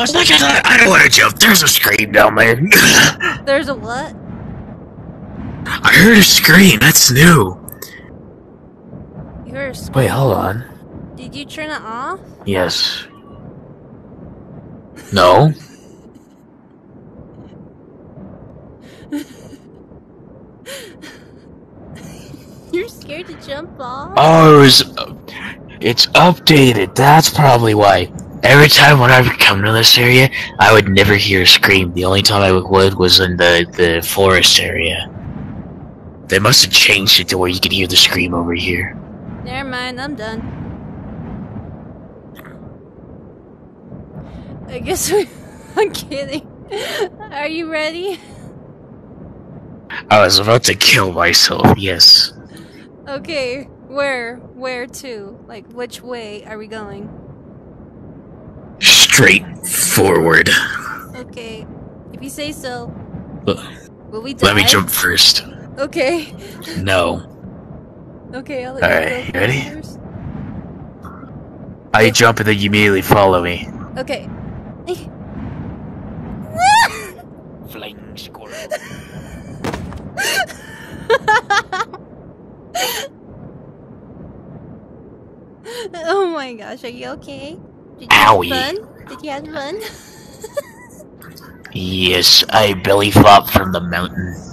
was like, I, I don't want to jump. There's a scream down there. There's a what? I heard a scream. That's new. You heard a scream. Wait, hold on. Did you turn it off? Yes. No. You're scared to jump off? Oh, it was, uh, it's updated. That's probably why. Every time when I would come to this area, I would never hear a scream. The only time I would was in the, the forest area. They must have changed it to where you could hear the scream over here. Never mind, I'm done. I guess we. I'm kidding. Are you ready? I was about to kill myself, yes. Okay, where? Where to? Like, which way are we going? Straight forward. Okay, if you say so. Uh, Will we die? Let me jump first. Okay. No. Okay, I'll let Alright, you go ready? first. I jump and then you immediately follow me. Okay. Flying squirrel. oh my gosh, are you okay? Did you Owie. fun? Did you have fun? Yes, I belly flop from the mountain.